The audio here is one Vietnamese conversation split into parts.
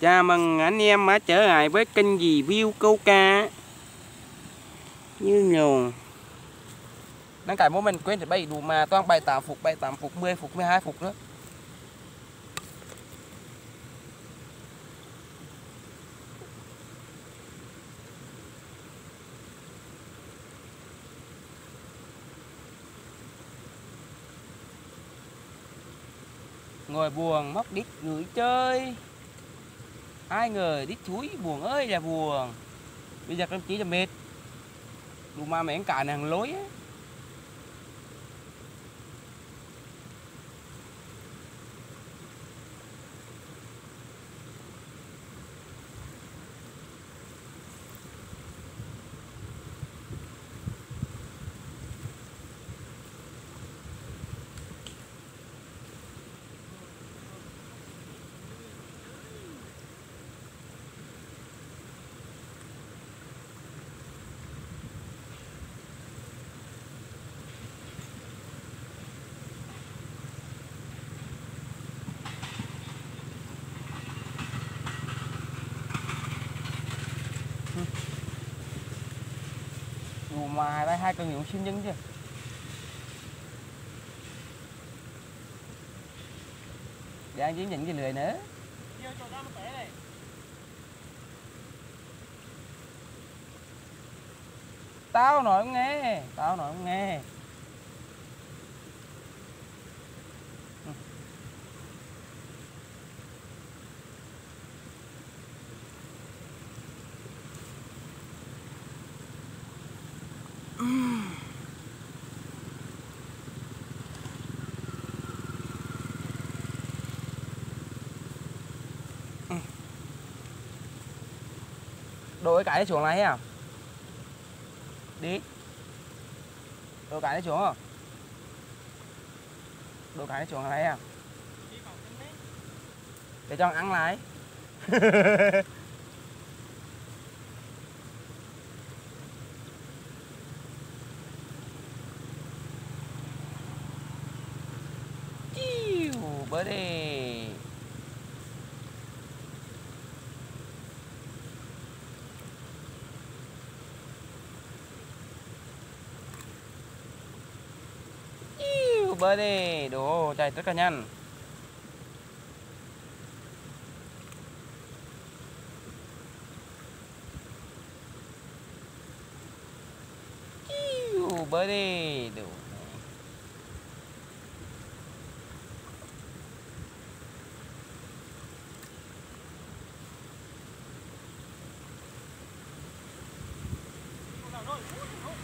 Chào mừng anh em đã trở lại với kênh review câu ca. Như nhiều. Đang cải mô mình quên thì bay đủ mà toàn bay 8 phục, bay 8 phục, 10 phục, 12 phục nữa. Ngồi buồn móc đít gửi chơi. Hai người đít chuối, buồn ơi là buồn Bây giờ các chí là mệt Đủ mà mẹ cả này hàng lối ấy Đủ mà đây hai con nhiều xin nhân chứ. Đang chỉ nhận cái lười nữa. Tao nói không nghe Tao nói không nghe Đổi cái đấy xuống này à? Đi. Đổi cái đấy xuống. Không Đổi cái đấy xuống này à? Để cho ăn lại. Chiu, bớt đi Chiu, bớt đi. Đồ chạy rất là nhanh Chiu, đi. Đồ. Oh,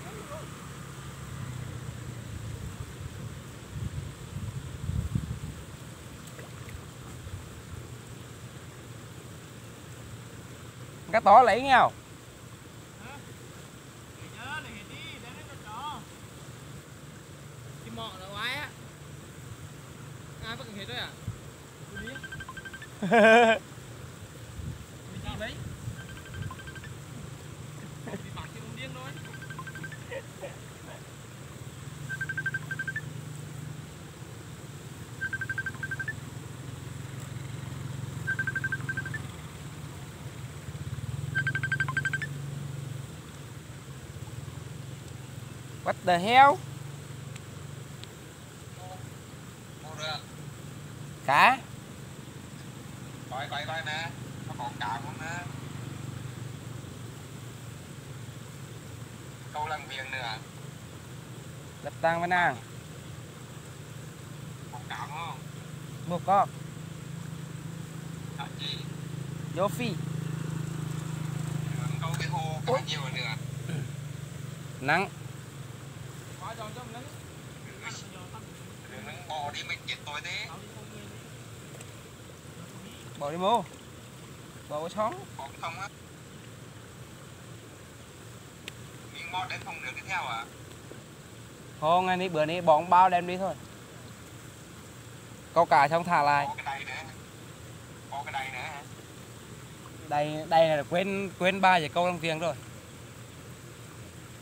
Cá to lấy nhau mọ là oái á ai bắt hết rồi à Tôi biết. Mình đi mấy đi bạc chứ không điên thôi What the hell? Cá Coi coi coi nè. Nó còn cào không nè Câu lăng viền nữa Đập tăng với nàng. Còn cào không? Có Đó chi? Vô phi. Câu cái hồ? Có nhiều nữa. Nắng quá giòn mình bò đi mới chết tôi thế Bỏ đi mô Bỏ vào xóm. Còn không á Miếng mót đến không được tiếp theo à không anh ní bữa nay bóng bao đem đi thôi. Câu cả xong thả lại. Có cái đầy nữa Có cái đầy nữa hả Đây đây là quên quên ba giờ câu làm tiền rồi.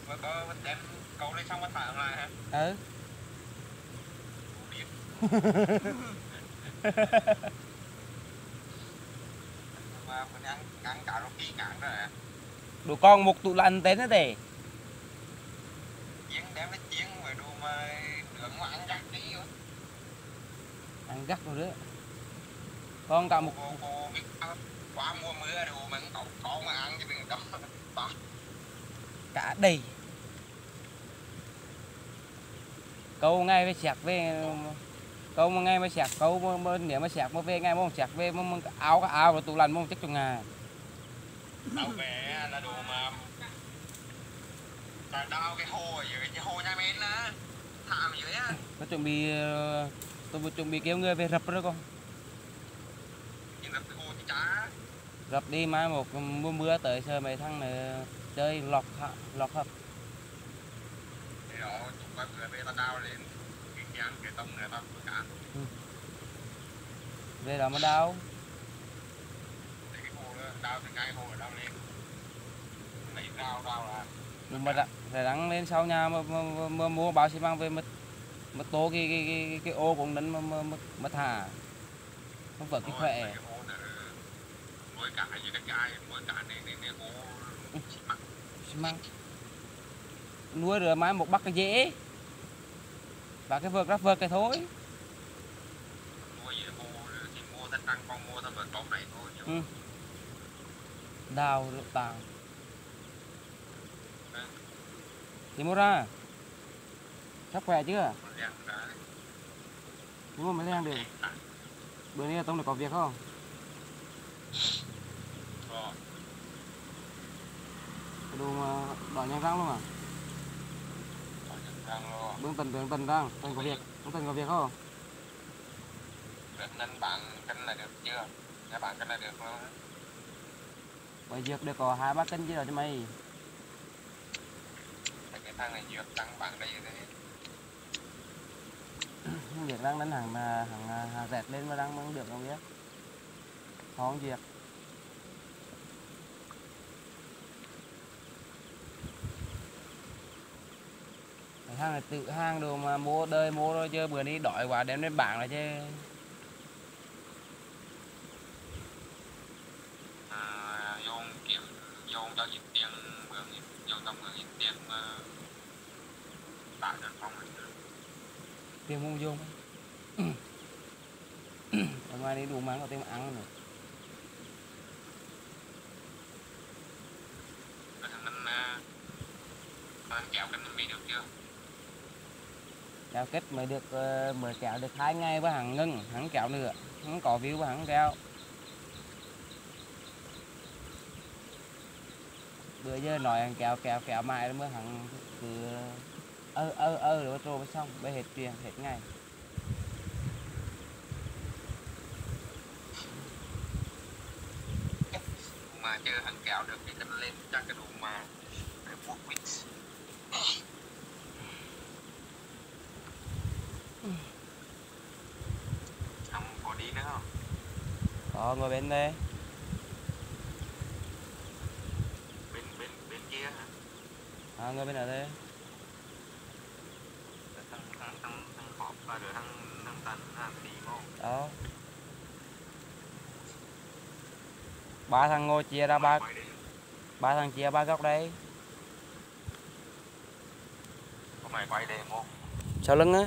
Vừa có đem câu lên xong mới thả lại hả? Ừ. Đồ con một tụ lạnh tên thế để chiến đem cái chiến mà đồ mà đường mà ăn chắc đi rồi ăn gắt rồi đó. Con cả một cô cô biết sao? qua mùa mưa đồ mà có có mà ăn chứ đừng đó. Cả đầy câu ngay với sạc về câu ngay với sạc câu mà, nếu mà sạc mà về ngay mà không sạc về mà, áo cái áo rồi tủ lạnh mà chắc trong nhà đào về là đồ mà đào cái hồ ở dưới cái hồ nhà bên á thảm dưới á. Tôi chuẩn bị ờ, tôi chuẩn bị kêu người về rập rồi con. Là cái hồ thì chả. Rập đi mai một mưa mưa tới giờ mấy thằng này chơi lọc lọc chúng ta vừa về ta lên cái cái tông này ta vừa cả. Về đó mà đau. Để cái hồ đó đào từ ngay hồ ở đào lên lấy đào đào là nhưng mà phải đắng lên sau nhà mà, mà, mà, mà mua bao xi măng về mà mà tô cái cái cái, cái, cái ô cũng đánh mà, mà, mà, mà thả. Không vợ cái khỏe. cái nuôi cả như cái gai nuôi cả nên nên nên hồ xi măng. Xi măng. Nuôi rồi mai một bắt cái dễ và cái vợt rắp vợt cái thôi. Gì thì mua con mua này thôi chứ. Ừ. đào rượu tàng thì mua ra. Sắp khỏe chưa đúng không mới lên được. Bữa nay tông này có việc không? Đồ mà đỏ nhang răng luôn à bưng tần bưng tần răng tần có việc. Bưng tần có việc không? Được nên bạn cân là được chưa? Nhà bạn cân là được luôn Bởi dược được có hai ba cân chứ đâu cho mày. Cái thằng này dược tăng bạn đây thế không việc đang đánh hàng hàng hàng dẹt lên mà đang không được không biết. Khó không việc hàng này tự hàng đồ mà mua đời mua rồi chứ bữa đi đói quá đem lên bảng rồi chứ. À, ít tiền ít dùng mà. Ở ngoài đi đủ máng có tiền ăn rồi thằng mình à, mình kéo cái mình bị được chưa kéo kết mới được ờ, mới kéo được hai ngày với hàng ngưng hắn kéo nữa. Hắn có view với hắn kéo. Bữa giờ nói hắn kéo kéo kéo mãi mới hắn cứ ơ ơ ơ rồi rồi mới xong. Bây hết chuyện, hết ngày. Mà chưa hắn kéo được thì cần lên chắc cái đủ mà để buộc quýt không có đi nữa không có ngồi bên đây. Bên bên bên kia hả? À, ngồi bên ở đây. Thằng thằng thằng thằng họp và rồi thằng thằng tần thằng tí không đó. Ba thằng ngồi chia ra ba ba thằng chia ba góc đây có mày quay đây không? Sau lưng á